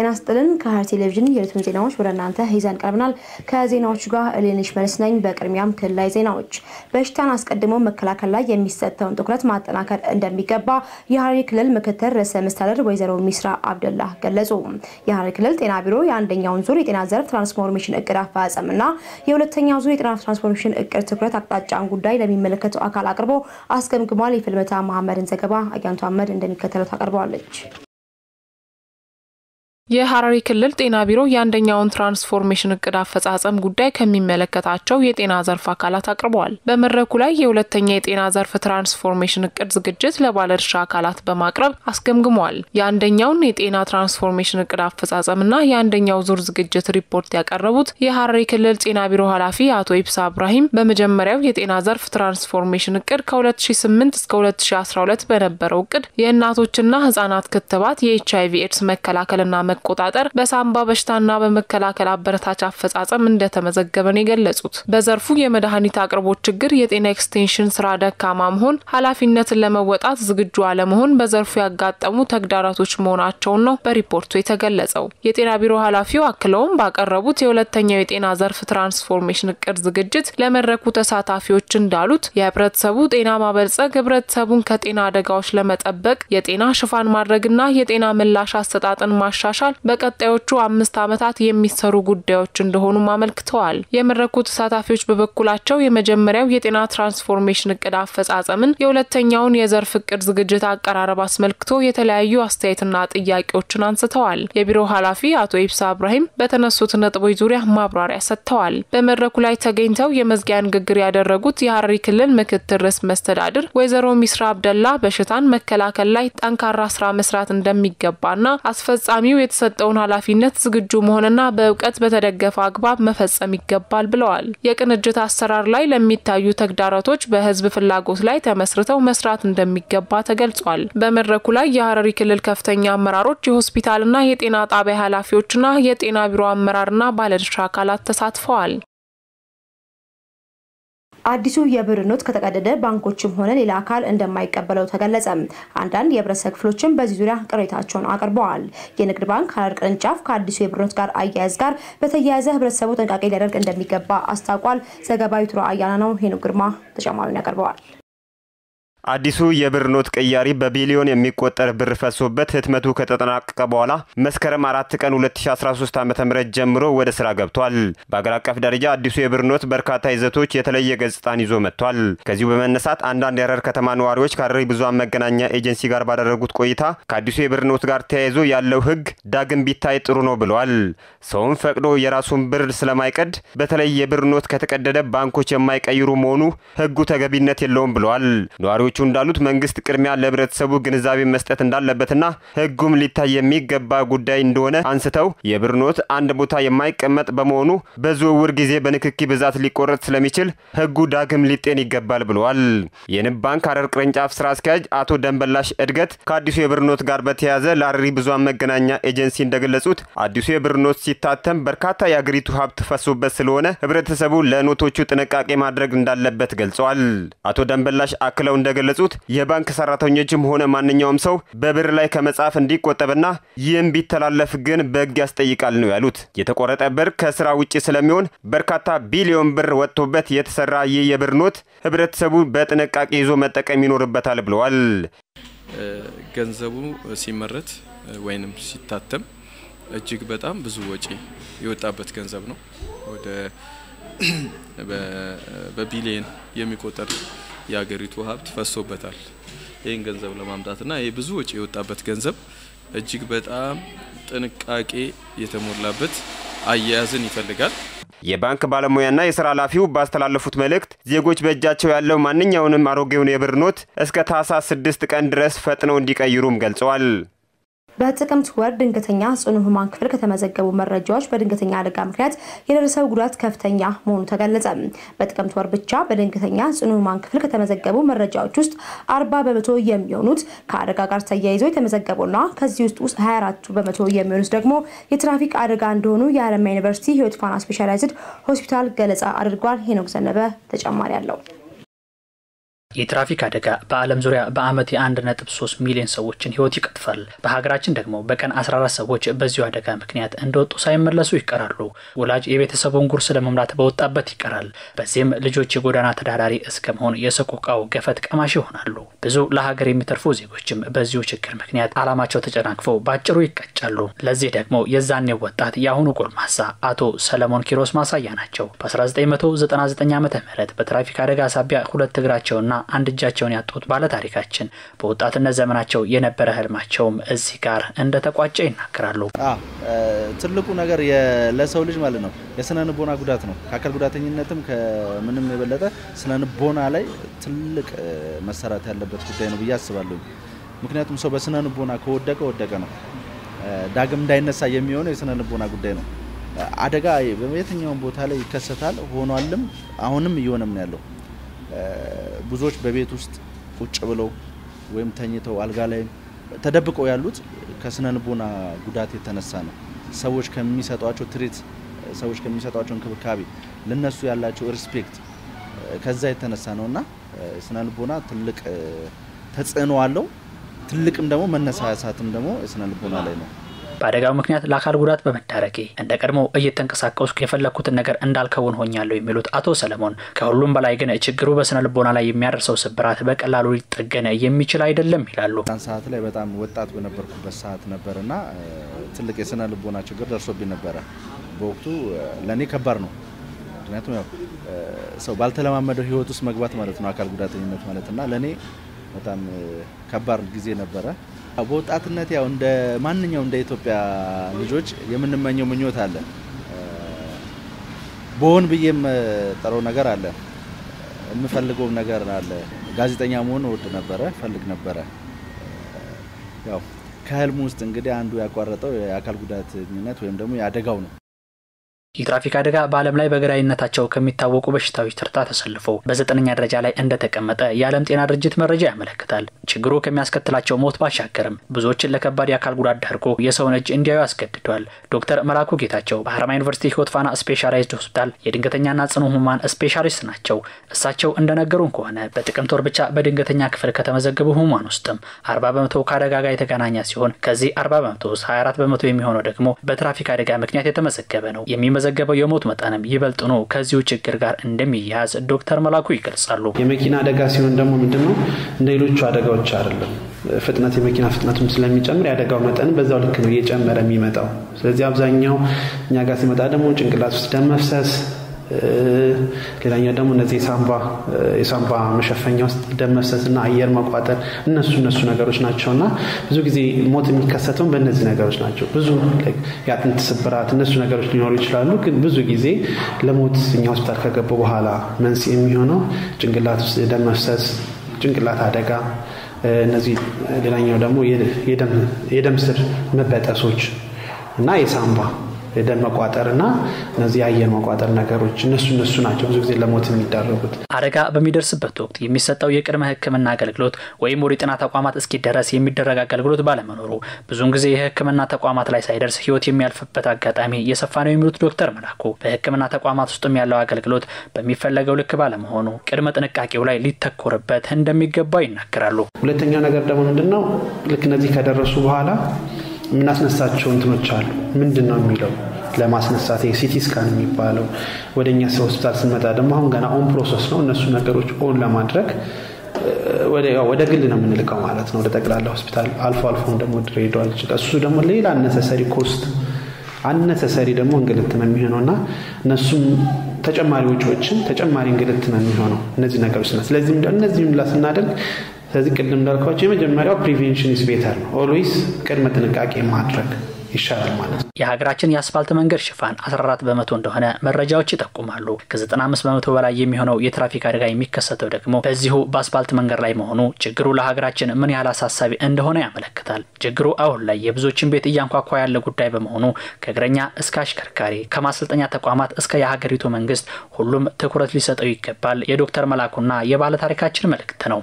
ጤና ስጥልን። ከሐረር ቴሌቪዥን የዕለቱን ዜናዎች ወደ እናንተ ይዘን ቀርበናል። ከዜናዎቹ ጋር እሌንሽ መልስ ነኝ። በቅድሚያም ክልላዊ ዜናዎች። በሽታን አስቀድሞ መከላከል ላይ የሚሰጠውን ትኩረት ማጠናከር እንደሚገባ የሐረሪ ክልል ምክትል ርዕሰ መስተዳድር ወይዘሮ ሚስራ አብደላህ ገለጹ። የሐረሪ ክልል ጤና ቢሮ የአንደኛውን ዙር የጤና ዘርፍ ትራንስፎርሜሽን እቅድ አፈጻጸምና የሁለተኛው ዙር የጤና ትራንስፎርሜሽን እቅድ ትኩረት አቅጣጫን ጉዳይ ለሚመለከተው አካል አቅርቦ አስገምግሟል። የፍልመታ መሐመድን ዘገባ አያንቱ አህመድ እንደሚከተለው ታቀርበዋለች። የሐረሪ ክልል ጤና ቢሮ የአንደኛውን ትራንስፎርሜሽን እቅድ አፈጻጸም ጉዳይ ከሚመለከታቸው የጤና ዘርፍ አካላት አቅርበዋል። በመድረኩ ላይ የሁለተኛ የጤና ዘርፍ ትራንስፎርሜሽን እቅድ ዝግጅት ለባለድርሻ አካላት በማቅረብ አስገምግመዋል። የአንደኛውን የጤና ትራንስፎርሜሽን እቅድ አፈጻጸምና የአንደኛው ዙር ዝግጅት ሪፖርት ያቀረቡት የሐረሪ ክልል ጤና ቢሮ ኃላፊ አቶ ኢብሳ እብራሂም በመጀመሪያው የጤና ዘርፍ ትራንስፎርሜሽን እቅድ ከ2008 እስከ 2012 በነበረው እቅድ የእናቶችና ህጻናት ክትባት፣ የኤች አይቪ ኤድስ መከላከልና መቆጣጠር በሳምባ በሽታና በመከላከል አበረታች አፈጻጸም እንደተመዘገበ ነው የገለጹት። በዘርፉ የመድኃኒት አቅርቦት ችግር፣ የጤና ኤክስቴንሽን ስራ ደካማ መሆን፣ ኃላፊነትን ለመወጣት ዝግጁ አለመሆን በዘርፉ ያጋጠሙ ተግዳሮቶች መሆናቸውን ነው በሪፖርቱ የተገለጸው። የጤና ቢሮ ኃላፊው አክለውም ባቀረቡት የሁለተኛው የጤና ዘርፍ ትራንስፎርሜሽን እቅድ ዝግጅት ለመድረኩ ተሳታፊዎች እንዳሉት የህብረተሰቡ ጤና ማበልጸግ፣ ህብረተሰቡን ከጤና አደጋዎች ለመጠበቅ የጤና ሽፋን ማድረግና የጤና ምላሽ አሰጣጥን ማሻሻል በቀጣዮቹ አምስት ዓመታት የሚሰሩ ጉዳዮች እንደሆኑም አመልክተዋል። የመድረኩ ተሳታፊዎች በበኩላቸው የመጀመሪያው የጤና ትራንስፎርሜሽን እቅድ አፈጻጸምን፣ የሁለተኛውን የዘርፍ እቅድ ዝግጅት አቀራረብ አስመልክቶ የተለያዩ አስተያየትና ጥያቄዎችን አንስተዋል። የቢሮው ኃላፊ አቶ ኢብሳ እብራሂም በተነሱት ነጥቦች ዙሪያ ማብራሪያ ሰጥተዋል። በመድረኩ ላይ ተገኝተው የመዝጊያ ንግግር ያደረጉት የሐረሪ ክልል ምክትል ርዕሰ መስተዳድር ወይዘሮ ሚስራ አብደላ በሽታን መከላከል ላይ ጠንካራ ስራ መስራት እንደሚገባና አስፈጻሚው የተሰጠውን ኃላፊነት ዝግጁ መሆንና በእውቀት በተደገፈ አግባብ መፈጸም ይገባል ብለዋል። የቅንጅት አሰራር ላይ ለሚታዩ ተግዳሮቶች በህዝብ ፍላጎት ላይ ተመስርተው መስራት እንደሚገባ ተገልጿል። በመድረኩ ላይ የሐረሪ ክልል ከፍተኛ አመራሮች፣ የሆስፒታልና የጤና ጣቢያ ኃላፊዎችና የጤና ቢሮ አመራርና ባለድርሻ አካላት ተሳትፈዋል። አዲሱ የብር ኖት ከተቀደደ ባንኮችም ሆነ ሌላ አካል እንደማይቀበለው ተገለጸ። አንዳንድ የህብረተሰብ ክፍሎችም በዚህ ዙሪያ ቅሬታቸውን አቅርበዋል። የንግድ ባንክ ሐረር ቅርንጫፍ ከአዲሱ የብር ኖት ጋር አያያዝ ጋር በተያያዘ ህብረተሰቡ ጥንቃቄ ሊያደርግ እንደሚገባ አስታውቋል። ዘገባዊ ቱራ አያና ነው። ሄኖ ግርማ ተጨማሪውን ያቀርበዋል። አዲሱ የብር ኖት ቅያሪ በቢሊዮን የሚቆጠር ብር ፈሶበት ህትመቱ ከተጠናቀቀ በኋላ መስከረም አራት ቀን 2013 ዓ ም ጀምሮ ወደ ስራ ገብቷል። በአገር አቀፍ ደረጃ አዲሱ የብር ኖት በርካታ ይዘቶች የተለየ ገጽታን ይዞ መጥቷል። ከዚሁ በመነሳት አንዳንድ የሐረር ከተማ ነዋሪዎች ከሐረሪ ብዙኃን መገናኛ ኤጀንሲ ጋር ባደረጉት ቆይታ ከአዲሱ የብር ኖት ጋር ተያይዞ ያለው ህግ ዳግም ቢታይ ጥሩ ነው ብለዋል። ሰውም ፈቅዶ የራሱን ብር ስለማይቀድ በተለይ የብር ኖት ከተቀደደ ባንኮች የማይቀይሩ መሆኑ ህጉ ተገቢነት የለውም ብለዋል። ነዋሪዎቹ እንዳሉት መንግስት ቅድሚያ ለህብረተሰቡ ግንዛቤ መስጠት እንዳለበትና ህጉም ሊታይ የሚገባ ጉዳይ እንደሆነ አንስተው የብር ኖት አንድ ቦታ የማይቀመጥ በመሆኑ በዝውውር ጊዜ በንክኪ ብዛት ሊቆረጥ ስለሚችል ህጉ ዳግም ሊጤን ይገባል ብለዋል። የንብ ባንክ ሐረር ቅርንጫፍ ስራ አስኪያጅ አቶ ደንበላሽ እድገት ከአዲሱ የብር ኖት ጋር በተያያዘ ለሐረሪ ብዙኃን መገናኛ ኤጀንሲ እንደገለጹት አዲሱ የብር ኖት ሲታተም በርካታ የአገሪቱ ሀብት ፈሶበት ስለሆነ ህብረተሰቡ ለኖቶቹ ጥንቃቄ ማድረግ እንዳለበት ገልጸዋል። አቶ ደንበላሽ አክለው እንደገለጹት የባንክ ሰራተኞችም ሆነ ማንኛውም ሰው በብር ላይ ከመጻፍ እንዲቆጠብና ይህም ቢተላለፍ ግን በህግ ያስጠይቃል ነው ያሉት። የተቆረጠ ብር ከስራ ውጭ ስለሚሆን በርካታ ቢሊዮን ብር ወጥቶበት የተሰራ ይህ የብር ኖት ህብረተሰቡ በጥንቃቄ ይዞ መጠቀም ይኖርበታል ብለዋል። ገንዘቡ ሲመረት ወይንም ሲታተም እጅግ በጣም ብዙ ወጪ የወጣበት ገንዘብ ነው። ወደ በቢሊየን የሚቆጠር የሀገሪቱ ሀብት ፈሶበታል። ይህን ገንዘብ ለማምጣትና ይህ ብዙ ወጪ የወጣበት ገንዘብ እጅግ በጣም ጥንቃቄ የተሞላበት አያያዝን ይፈልጋል። የባንክ ባለሙያና የስራ ኃላፊው ባስተላለፉት መልእክት ዜጎች በእጃቸው ያለው ማንኛውንም አሮጌውን የብር ኖት እስከ ታህሳስ ስድስት ቀን ድረስ ፈጥነው እንዲቀይሩም ገልጸዋል። በጥቅምት ወር ድንገተኛ ጽኑ ህሙማን ክፍል ከተመዘገቡ መረጃዎች በድንገተኛ አደጋ ምክንያት የደረሰው ጉዳት ከፍተኛ መሆኑ ተገለጸ። በጥቅምት ወር ብቻ በድንገተኛ ጽኑ ህሙማን ክፍል ከተመዘገቡ መረጃዎች ውስጥ አርባ በመቶ የሚሆኑት ከአደጋ ጋር ተያይዞ የተመዘገቡና ከዚህ ውስጥ ውስጥ 24 በመቶ የሚሆኑት ደግሞ የትራፊክ አደጋ እንደሆኑ የሀረማያ ዩኒቨርሲቲ ህይወት ፋና ስፔሻላይዝድ ሆስፒታል ገለጻ አድርጓል። ሄኖክ ዘነበ ተጨማሪ አለው። የትራፊክ አደጋ በዓለም ዙሪያ በዓመት የ1.3 ሚሊዮን ሰዎችን ሕይወት ይቀጥፋል። በሀገራችን ደግሞ በቀን 14 ሰዎች በዚሁ አደጋ ምክንያት እንደወጡ ሳይመለሱ ይቀራሉ። ወላጅ የቤተሰቡን ጉርስ ለመምራት በወጣበት ይቀራል። በዚህም ልጆች የጎዳና ተዳዳሪ እስከ መሆን የሰቆቃው ገፈት ቀማሽ ይሆናሉ። ብዙ ለሀገር የሚተርፉ ዜጎችም በዚሁ ችግር ምክንያት ዓላማቸው ተጨናግፈው በአጭሩ ይቀጫሉ። ለዚህ ደግሞ የዛኔው ወጣት የአሁኑ ጎልማሳ አቶ ሰለሞን ኪሮስ ማሳያ ናቸው። በ1999 ዓ ም በትራፊክ አደጋ ሳቢያ ሁለት እግራቸውና አንድ እጃቸውን ያጡት ባለታሪካችን በወጣትነት ዘመናቸው የነበረ ህልማቸውም እዚህ ጋር እንደተቋጨ ይናገራሉ። ትልቁ ነገር ለሰው ልጅ ማለት ነው የስነ ልቦና ጉዳት ነው። ከአካል ጉዳተኝነትም ከምንም የበለጠ ስነ ልቦና ላይ ትልቅ መሰራት ያለበት ጉዳይ ነው ብዬ አስባለሁ። ምክንያቱም ሰው በስነ ልቦና ከወደቀ ወደቀ ነው። ዳግም እንዳይነሳ የሚሆነው የስነ ልቦና ጉዳይ ነው። አደጋ በየትኛውም ቦታ ላይ ይከሰታል፣ ሆኗልም፣ አሁንም እየሆነም ነው ያለው። ብዙዎች በቤት ውስጥ ቁጭ ብለው ወይም ተኝተው አልጋ ላይ ተደብቀው ያሉት ከስነ ልቦና ጉዳት የተነሳ ነው። ሰዎች ከሚሰጧቸው treat፣ ሰዎች ከሚሰጧቸው እንክብካቤ፣ ለነሱ ያላቸው respect ከዛ የተነሳ ነው እና ስነ ልቦና ትልቅ ተጽዕኖ አለው። ትልቅም ደግሞ መነሳሳትም ደግሞ የስነ ልቦና ላይ ነው። በአደጋው ምክንያት ለአካል ጉዳት በመዳረጌ እንደ ቀድሞ እየተንቀሳቀስኩ የፈለግኩትን ነገር እንዳላከናውን ሆኛለሁ የሚሉት አቶ ሰለሞን ከሁሉም በላይ ግን ችግሩ በስነ ልቦና ላይ የሚያደርሰው ስብራት በቀላሉ ሊጠገን የሚችል አይደለም ይላሉ። ዛን ሰዓት ላይ በጣም ወጣት በነበርኩበት ሰዓት ነበርና ትልቅ የስነ ልቦና ችግር ደርሶብኝ ነበረ። በወቅቱ ለእኔ ከባድ ነው። ምክንያቱም ያው ሰው ባልተለማመደው ሕይወት ውስጥ መግባት ማለት ነው አካል ጉዳተኝነት ማለት እና ለእኔ በጣም ከባድ ጊዜ ነበረ። በወጣትነት ያው እንደ ማንኛውም እንደ ኢትዮጵያ ልጆች የምንመኘው ምኞት አለ። በሆን ብዬም ጠረው ነገር አለ። የምፈልገውም ነገር አለ። ጋዜጠኛ መሆን እወድ ነበረ፣ ፈልግ ነበረ። ያው ከህልሙ ውስጥ እንግዲህ አንዱ ያቋረጠው የአካል ጉዳተኝነት ወይም ደግሞ የአደጋው ነው። የትራፊክ አደጋ በዓለም ላይ በገዳይነታቸው ከሚታወቁ በሽታዎች ተርታ ተሰልፎ በዘጠነኛ ደረጃ ላይ እንደተቀመጠ የዓለም ጤና ድርጅት መረጃ ያመለክታል። ችግሩ ከሚያስከትላቸው ሞት ባሻገርም ብዙዎችን ለከባድ የአካል ጉዳት ዳርጎ የሰውን እጅ እንዲያዩ አስገድዷል። ዶክተር መላኩ ጌታቸው በሀረማያ ዩኒቨርሲቲ ህይወት ፋና ስፔሻላይዝድ ሆስፒታል የድንገተኛና ጽኑ ህሙማን ስፔሻሊስት ናቸው። እሳቸው እንደነገሩን ከሆነ በጥቅምት ወር ብቻ በድንገተኛ ክፍል ከተመዘገቡ ህሙማን ውስጥም አርባ በመቶ ከአደጋ ጋር የተገናኘ ሲሆን ከዚህ አርባ በመቶ ውስጥ ሀያ አራት በመቶ የሚሆነው ደግሞ በትራፊክ አደጋ ምክንያት የተመዘገበ ነው። የሚመዘገበው የሞት መጠንም ይበልጥ ኖ ከዚሁ ችግር ጋር እንደሚያያዝ ዶክተር መላኩ ይገልጻሉ። የመኪና አደጋ ሲሆን ደግሞ ምንድን ነው እንደ ሌሎቹ አደጋዎች አይደለም። ፍጥነት የመኪና ፍጥነቱም ስለሚጨምር የአደጋው መጠን በዛው ልክ ነው እየጨመረ የሚመጣው። ስለዚህ አብዛኛው እኛ ጋር ሲመጣ ደግሞ ጭንቅላት ውስጥ ደም ሌላኛው ደግሞ እነዚህ የሳምባ መሸፈኛ ውስጥ ደም መፍሰስና አየር መቋጠር እነሱ እነሱ ነገሮች ናቸው እና ብዙ ጊዜ ሞት የሚከሰተው በእነዚህ ነገሮች ናቸው። ብዙ የአጥንት ስብራት እነሱ ነገሮች ሊኖሩ ይችላሉ። ግን ብዙ ጊዜ ለሞት እኛ ሆስፒታል ከገቡ በኋላ መንስኤ የሚሆነው ጭንቅላት ውስጥ የደም መፍሰስ፣ ጭንቅላት አደጋ እነዚህ ሌላኛው ደግሞ የደም ስር መበጠሶች እና የሳምባ የደም መቋጠር እና እነዚህ የአየር መቋጠር ነገሮች እነሱ እነሱ ናቸው ብዙ ጊዜ ለሞት የሚዳረጉት። አደጋ በሚደርስበት ወቅት የሚሰጠው የቅድመ ሕክምና አገልግሎት ወይም ወደ ጤና ተቋማት እስኪደረስ የሚደረግ አገልግሎት ባለመኖሩ ብዙውን ጊዜ የሕክምና ተቋማት ላይ ሳይደርስ ሕይወት የሚያልፍበት አጋጣሚ እየሰፋ ነው የሚሉት ዶክተር መላኩ በሕክምና ተቋማት ውስጥም ያለው አገልግሎት በሚፈለገው ልክ ባለመሆኑ ቅድመ ጥንቃቄው ላይ ሊተኮርበት እንደሚገባ ይናገራሉ። ሁለተኛው ነገር ደግሞ ምንድን ነው ልክ እነዚህ ከደረሱ በኋላ የምናስነሳቸው እንትኖች አሉ። ምንድን ነው የሚለው ለማስነሳት CT scan የሚባለው ወደ እኛ ሰው ሆስፒታል ስንመጣ ደግሞ አሁን ገና on process ነው። እነሱ ነገሮች on ለማድረግ ወደ ግል ነው የምንልቀው ማለት ነው፣ ወደ ጠቅላላ ሆስፒታል። አልፎ አልፎም ደግሞ ድሬዳዋ እሱ ደግሞ ሌላ unnecessary cost unnecessary ደግሞ እንግልት ነው የሚሆነው እና እነሱም ተጨማሪ ወጪዎችን ተጨማሪ እንግልት ነው የሚሆነው እነዚህ ነገሮች ና ስለዚህ እነዚህ ምላ ስናደርግ ስለዚህ ቅድም እንዳልኳቸው የመጀመሪያው prevention is better ነው። always ቅድመ ጥንቃቄ ማድረግ ይሻላል ማለት ነው። የሀገራችን የአስፋልት መንገድ ሽፋን 14 በመቶ እንደሆነ መረጃዎች ይጠቁማሉ። ከ95 በመቶ በላይ የሚሆነው የትራፊክ አደጋ የሚከሰተው ደግሞ በዚሁ በአስፋልት መንገድ ላይ መሆኑ ችግሩ ለሀገራችን ምን ያህል አሳሳቢ እንደሆነ ያመለክታል። ችግሩ አሁን ላይ የብዙዎችን ቤት እያንኳኳ ያለ ጉዳይ በመሆኑ ከእግረኛ እስከ አሽከርካሪ፣ ከማሰልጠኛ ተቋማት እስከ የሀገሪቱ መንግስት ሁሉም ትኩረት ሊሰጠው ይገባል የዶክተር መላኩና የባለታሪካችን መልእክት ነው።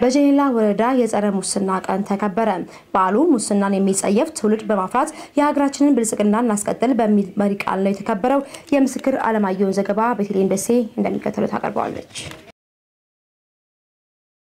በጀኔላ ወረዳ የጸረ ሙስና ቀን ተከበረ። በዓሉ ሙስናን የሚጸየፍ ትውልድ በማፍራት የሀገራችንን ብልጽግና እናስቀጥል በሚል መሪ ቃል ነው የተከበረው። የምስክር አለማየሁን ዘገባ ቤተልሔም ደሴ እንደሚከተለው ታቀርበዋለች።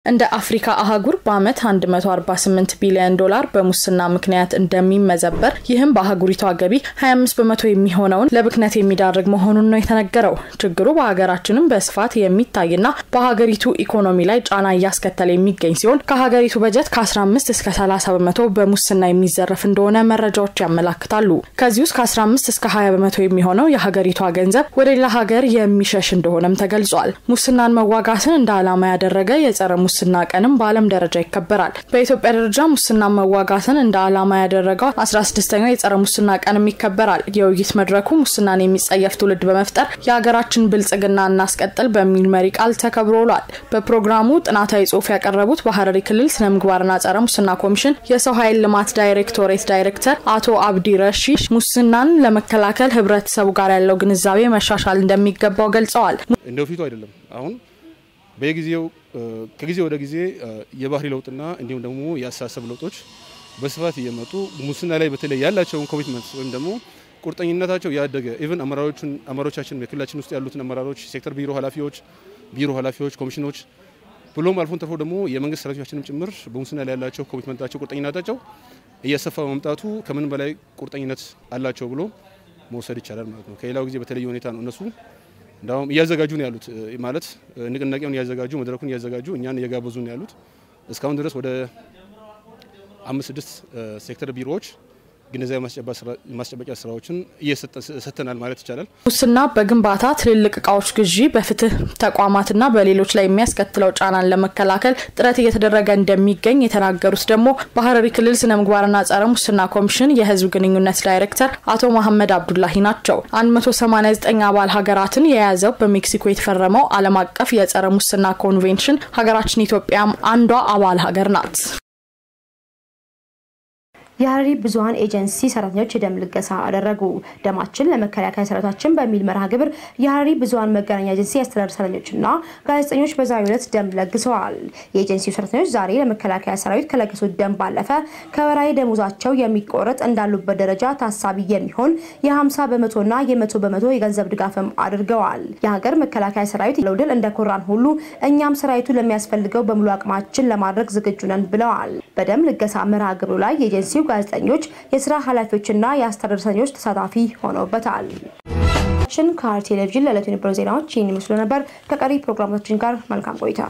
እንደ አፍሪካ አህጉር በአመት 148 ቢሊዮን ዶላር በሙስና ምክንያት እንደሚመዘበር ይህም በአህጉሪቷ ገቢ 25 በመቶ የሚሆነውን ለብክነት የሚዳርግ መሆኑን ነው የተነገረው። ችግሩ በሀገራችንም በስፋት የሚታይና በሀገሪቱ ኢኮኖሚ ላይ ጫና እያስከተለ የሚገኝ ሲሆን ከሀገሪቱ በጀት ከ15 እስከ 30 በመቶ በሙስና የሚዘረፍ እንደሆነ መረጃዎች ያመላክታሉ። ከዚህ ውስጥ ከ15 እስከ 20 በመቶ የሚሆነው የሀገሪቷ ገንዘብ ወደ ሌላ ሀገር የሚሸሽ እንደሆነም ተገልጿል። ሙስናን መዋጋትን እንደ ዓላማ ያደረገ የጸረ ሙስና ቀንም በዓለም ደረጃ ይከበራል። በኢትዮጵያ ደረጃ ሙስና መዋጋትን እንደ ዓላማ ያደረገው 16ኛው የጸረ ሙስና ቀንም ይከበራል። የውይይት መድረኩ ሙስናን የሚጸየፍ ትውልድ በመፍጠር የሀገራችን ብልጽግና እናስቀጥል በሚል መሪ ቃል ተከብሮ ውሏል። በፕሮግራሙ ጥናታዊ ጽሑፍ ያቀረቡት በሀረሪ ክልል ስነ ምግባርና ጸረ ሙስና ኮሚሽን የሰው ኃይል ልማት ዳይሬክቶሬት ዳይሬክተር አቶ አብዲ ረሺ ሙስናን ለመከላከል ህብረተሰቡ ጋር ያለው ግንዛቤ መሻሻል እንደሚገባው ገልጸዋል። እንደ በፊቱ አይደለም አሁን በየጊዜው ከጊዜ ወደ ጊዜ የባህሪ ለውጥና እንዲሁም ደግሞ የአስተሳሰብ ለውጦች በስፋት እየመጡ ሙስና ላይ በተለይ ያላቸውን commitment ወይም ደግሞ ቁርጠኝነታቸው ያደገ even አመራሮቻችን በክልላችን ውስጥ ያሉትን አመራሮች፣ ሴክተር ቢሮ ኃላፊዎች፣ ቢሮ ኃላፊዎች፣ ኮሚሽኖች ብሎም አልፎ ተርፎ ደግሞ የመንግስት ሰራተኞቻችንም ጭምር በሙስና ላይ ያላቸው commitment ኣቸው ቁርጠኝነታቸው እየሰፋ በመምጣቱ ከምን በላይ ቁርጠኝነት አላቸው ብሎ መውሰድ ይቻላል ማለት ነው። ከሌላው ጊዜ በተለየ ሁኔታ ነው እነሱ እንዳውም እያዘጋጁ ነው ያሉት ማለት ንቅናቄውን እያዘጋጁ መድረኩን እያዘጋጁ እኛን እየጋበዙ ነው ያሉት። እስካሁን ድረስ ወደ አምስት ስድስት ሴክተር ቢሮዎች ግንዛቤ ማስጨበቂያ ስራዎችን እየሰጥተናል ማለት ይቻላል። ሙስና በግንባታ ትልልቅ እቃዎች ግዢ፣ በፍትህ ተቋማትና በሌሎች ላይ የሚያስከትለው ጫናን ለመከላከል ጥረት እየተደረገ እንደሚገኝ የተናገሩት ደግሞ በሀረሪ ክልል ስነ ምግባርና ጸረ ሙስና ኮሚሽን የህዝብ ግንኙነት ዳይሬክተር አቶ መሐመድ አብዱላሂ ናቸው። 189 አባል ሀገራትን የያዘው በሜክሲኮ የተፈረመው ዓለም አቀፍ የጸረ ሙስና ኮንቬንሽን ሀገራችን ኢትዮጵያም አንዷ አባል ሀገር ናት። የሀረሪ ብዙሀን ኤጀንሲ ሰራተኞች የደም ልገሳ አደረጉ። ደማችን ለመከላከያ ሰራዊታችን በሚል መርሃ ግብር የሀረሪ ብዙሀን መገናኛ ኤጀንሲ የአስተዳደር ሰራተኞችና ጋዜጠኞች በዛሬው ዕለት ደም ለግሰዋል። የኤጀንሲው ሰራተኞች ዛሬ ለመከላከያ ሰራዊት ከለገሱት ደም ባለፈ ከወራዊ ደሞዛቸው የሚቆረጥ እንዳሉበት ደረጃ ታሳቢ የሚሆን የ50 በመቶና የመቶ በመቶ የገንዘብ ድጋፍም አድርገዋል። የሀገር መከላከያ ሰራዊት ለውድል እንደ ኮራን ሁሉ እኛም ሰራዊቱ ለሚያስፈልገው በሙሉ አቅማችን ለማድረግ ዝግጁ ነን ብለዋል። በደም ልገሳ መርሃ ግብሩ ላይ የኤጀንሲው ጋዜጠኞች፣ የስራ ኃላፊዎችና የአስተዳደር ተሳታፊ ሆነውበታል። ችን ከሀረሪ ቴሌቪዥን ለዕለቱ የነበሩ ዜናዎች ይህን ይመስሉ ነበር። ከቀሪ ፕሮግራሞቻችን ጋር መልካም ቆይታ